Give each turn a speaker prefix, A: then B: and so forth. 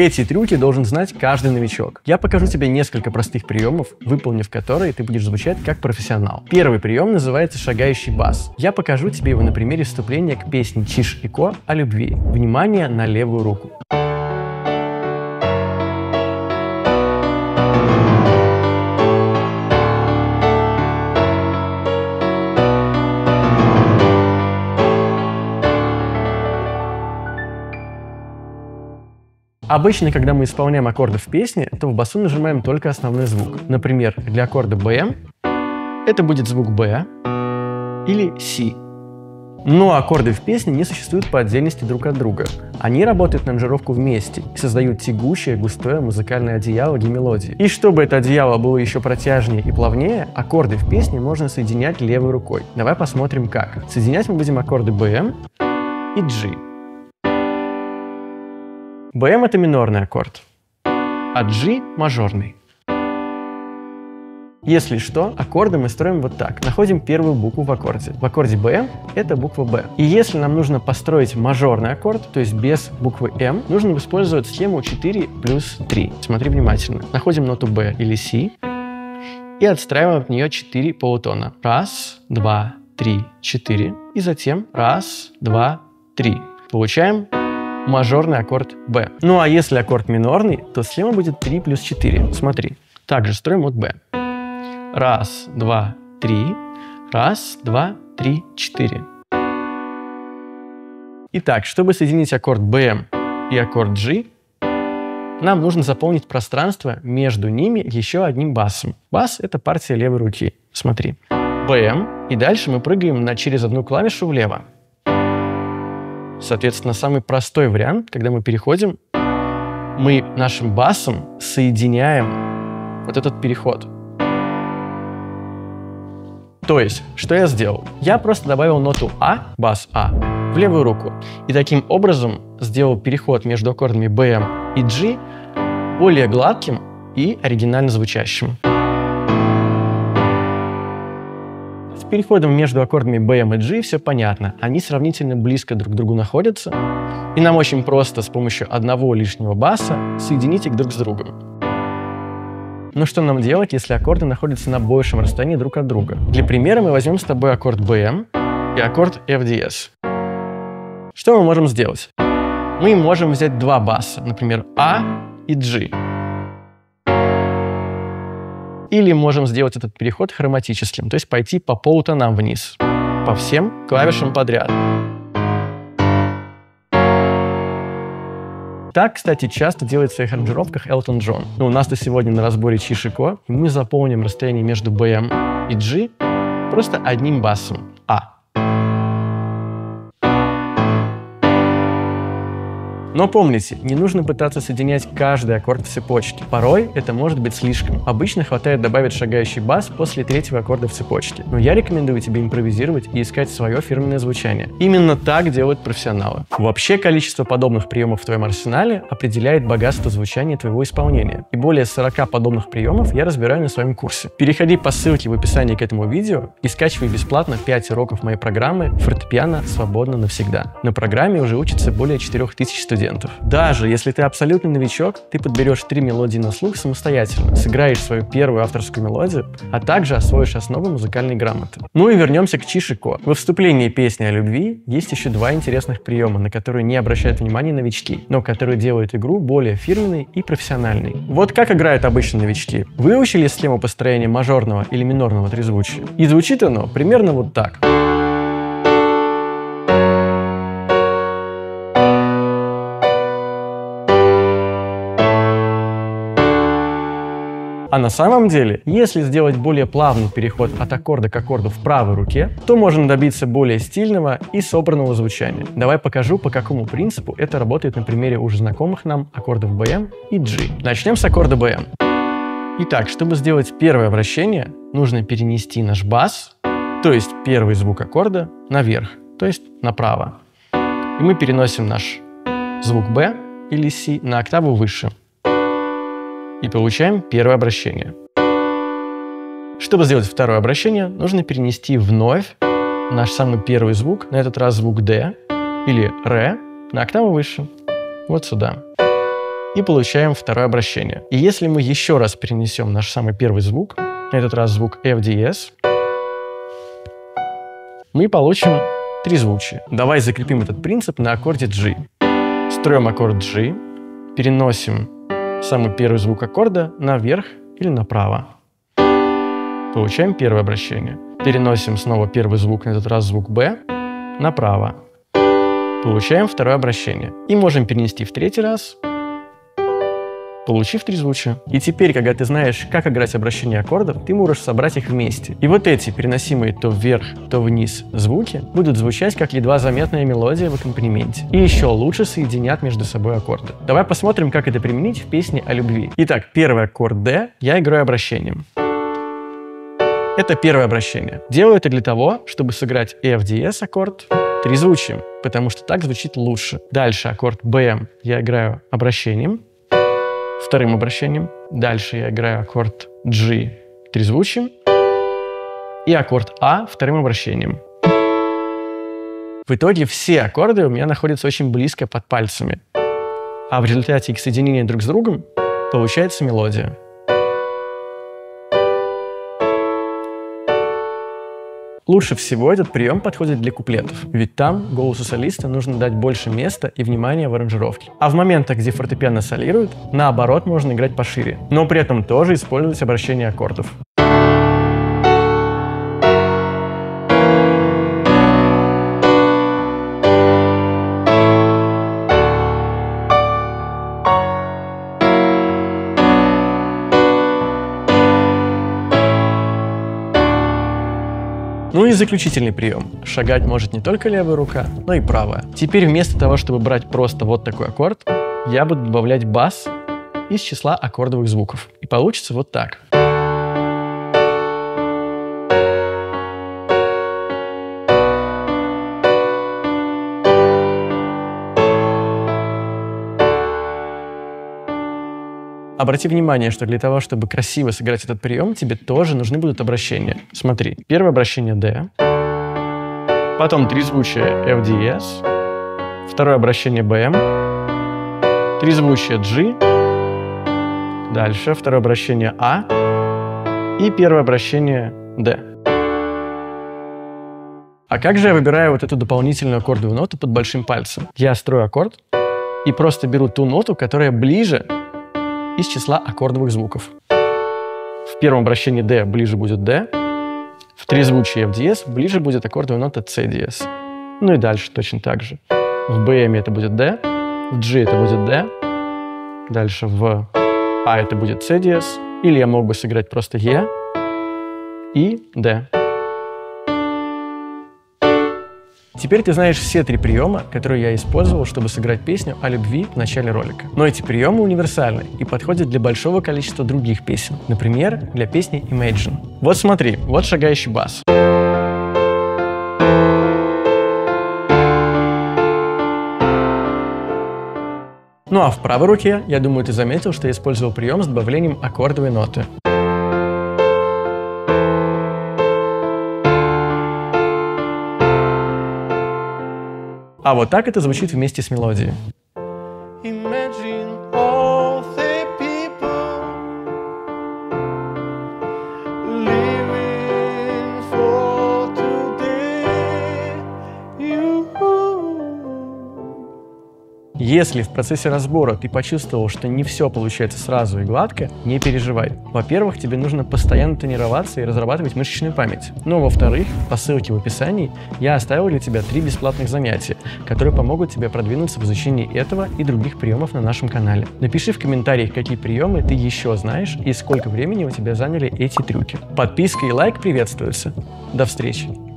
A: Эти трюки должен знать каждый новичок. Я покажу тебе несколько простых приемов, выполнив которые ты будешь звучать как профессионал. Первый прием называется шагающий бас. Я покажу тебе его на примере вступления к песне Чиш и Ко о любви. Внимание на левую руку. Обычно, когда мы исполняем аккорды в песне, то в басу нажимаем только основной звук. Например, для аккорда BM это будет звук B или C. Но аккорды в песне не существуют по отдельности друг от друга. Они работают на аранжировку вместе и создают тягучее, густое музыкальное одеяло для мелодии. И чтобы это одеяло было еще протяжнее и плавнее, аккорды в песне можно соединять левой рукой. Давай посмотрим как. Соединять мы будем аккорды BM и G. BM это минорный аккорд, а G мажорный. Если что, аккорды мы строим вот так. Находим первую букву в аккорде. В аккорде BM это буква B. И если нам нужно построить мажорный аккорд, то есть без буквы M, нужно использовать схему 4 плюс 3. Смотри внимательно. Находим ноту B или C и отстраиваем в нее 4 полутона. Раз, два, три, четыре. И затем раз, два, три. Получаем мажорный аккорд B. Ну а если аккорд минорный, то схема будет 3 плюс 4. Смотри. Также строим от B. Раз, два, три. Раз, два, три, четыре. Итак, чтобы соединить аккорд BM и аккорд G, нам нужно заполнить пространство между ними еще одним басом. Бас — это партия левой руки. Смотри. BM, и дальше мы прыгаем на через одну клавишу влево. Соответственно, самый простой вариант, когда мы переходим, мы нашим басом соединяем вот этот переход. То есть, что я сделал? Я просто добавил ноту А, бас А, в левую руку. И таким образом сделал переход между аккордами BM и G более гладким и оригинально звучащим. Переходом между аккордами BM и G все понятно. Они сравнительно близко друг к другу находятся, и нам очень просто с помощью одного лишнего баса соединить их друг с другом. Но что нам делать, если аккорды находятся на большем расстоянии друг от друга? Для примера мы возьмем с тобой аккорд BM и аккорд FDS. Что мы можем сделать? Мы можем взять два баса, например, А и G. Или можем сделать этот переход хроматическим, то есть пойти по полутонам вниз, по всем клавишам подряд. Так, кстати, часто делает в своих аранжировках Элтон Джон. Но у нас-то сегодня на разборе Чишико, мы заполним расстояние между BM и G просто одним басом Но помните, не нужно пытаться соединять каждый аккорд в цепочке. Порой это может быть слишком. Обычно хватает добавить шагающий бас после третьего аккорда в цепочке. Но я рекомендую тебе импровизировать и искать свое фирменное звучание. Именно так делают профессионалы. Вообще количество подобных приемов в твоем арсенале определяет богатство звучания твоего исполнения. И более 40 подобных приемов я разбираю на своем курсе. Переходи по ссылке в описании к этому видео и скачивай бесплатно 5 уроков моей программы «Фортепиано свободно навсегда». На программе уже учатся более 4000 студентов студентов. Даже если ты абсолютный новичок, ты подберешь три мелодии на слух самостоятельно, сыграешь свою первую авторскую мелодию, а также освоишь основы музыкальной грамоты. Ну и вернемся к Чишико. Во вступлении песни о любви есть еще два интересных приема, на которые не обращают внимания новички, но которые делают игру более фирменной и профессиональной. Вот как играют обычно новички. Выучили схему построения мажорного или минорного трезвучия? И звучит оно примерно вот так. А на самом деле, если сделать более плавный переход от аккорда к аккорду в правой руке, то можно добиться более стильного и собранного звучания. Давай покажу, по какому принципу это работает на примере уже знакомых нам аккордов BM и G. Начнем с аккорда BM. Итак, чтобы сделать первое вращение, нужно перенести наш бас, то есть первый звук аккорда, наверх, то есть направо. И мы переносим наш звук B или C на октаву выше и получаем первое обращение. Чтобы сделать второе обращение, нужно перенести вновь наш самый первый звук, на этот раз звук D или Ре, на октаву выше, вот сюда. и получаем второе обращение. И если мы еще раз перенесем наш самый первый звук, на этот раз звук FDS, мы получим три звучия. Давай закрепим этот принцип на аккорде G. Строим аккорд G, переносим самый первый звук аккорда наверх или направо. Получаем первое обращение. Переносим снова первый звук, на этот раз звук B, направо. Получаем второе обращение. И можем перенести в третий раз получив три звучия. И теперь, когда ты знаешь, как играть обращение аккордов, ты можешь собрать их вместе. И вот эти переносимые то вверх, то вниз звуки будут звучать как едва заметная мелодия в аккомпанементе. И еще лучше соединят между собой аккорды. Давай посмотрим, как это применить в песне о любви. Итак, первый аккорд D я играю обращением. Это первое обращение. Делаю это для того, чтобы сыграть F диез аккорд трезвучием, потому что так звучит лучше. Дальше аккорд BM я играю обращением вторым обращением. Дальше я играю аккорд G трезвучием и аккорд А вторым обращением. В итоге все аккорды у меня находятся очень близко под пальцами. А в результате их соединения друг с другом получается мелодия. Лучше всего этот прием подходит для куплетов, ведь там голосу солиста нужно дать больше места и внимания в аранжировке. А в моментах, где фортепиано солирует, наоборот можно играть пошире, но при этом тоже использовать обращение аккордов. Ну и заключительный прием. Шагать может не только левая рука, но и правая. Теперь вместо того, чтобы брать просто вот такой аккорд, я буду добавлять бас из числа аккордовых звуков. И получится вот так. Обрати внимание, что для того, чтобы красиво сыграть этот прием, тебе тоже нужны будут обращения. Смотри, первое обращение D, потом три звучия F диез, второе обращение BM, три звучия G, дальше второе обращение А и первое обращение D. А как же я выбираю вот эту дополнительную аккордовую ноту под большим пальцем? Я строю аккорд и просто беру ту ноту, которая ближе из числа аккордовых звуков. В первом обращении D ближе будет D, в трезвучии F диез ближе будет аккордовая нота C диез. Ну и дальше точно так же. В BM это будет D, в G это будет D, дальше в А это будет C диез, или я мог бы сыграть просто E и D. Теперь ты знаешь все три приема, которые я использовал, чтобы сыграть песню о любви в начале ролика. Но эти приемы универсальны и подходят для большого количества других песен. Например, для песни Imagine. Вот смотри, вот шагающий бас. Ну а в правой руке, я думаю, ты заметил, что я использовал прием с добавлением аккордовой ноты. А вот так это звучит вместе с мелодией. Если в процессе разбора ты почувствовал, что не все получается сразу и гладко, не переживай. Во-первых, тебе нужно постоянно тренироваться и разрабатывать мышечную память. Ну а во-вторых, по ссылке в описании я оставил для тебя три бесплатных занятия, которые помогут тебе продвинуться в изучении этого и других приемов на нашем канале. Напиши в комментариях, какие приемы ты еще знаешь и сколько времени у тебя заняли эти трюки. Подписка и лайк приветствуются. До встречи!